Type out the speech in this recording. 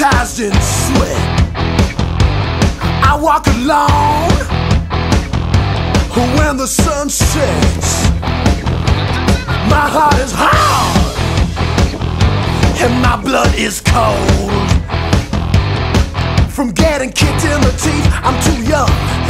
in sweat. I walk alone when the sun sets. My heart is hard and my blood is cold. From getting kicked in the teeth, I'm too young